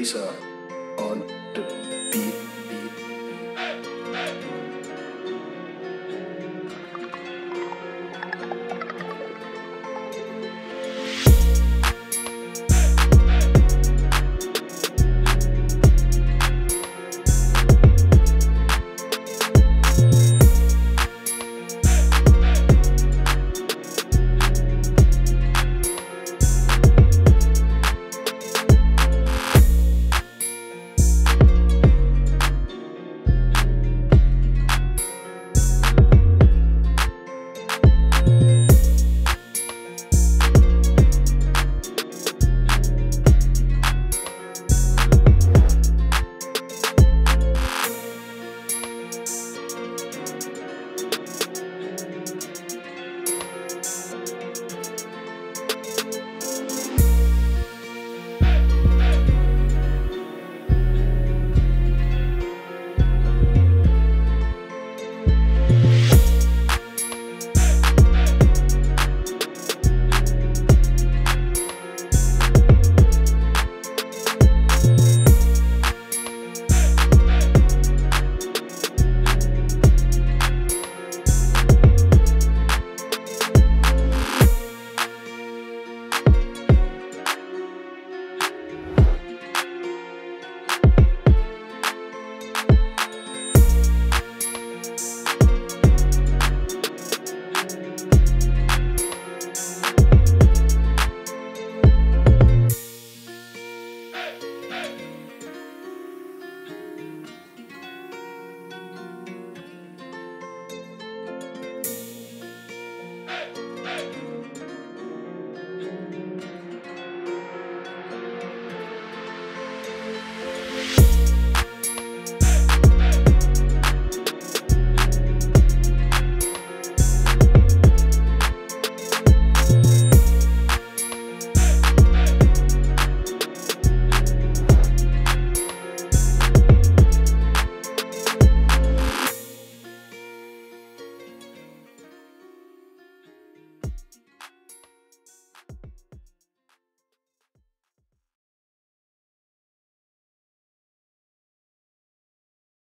Peace out.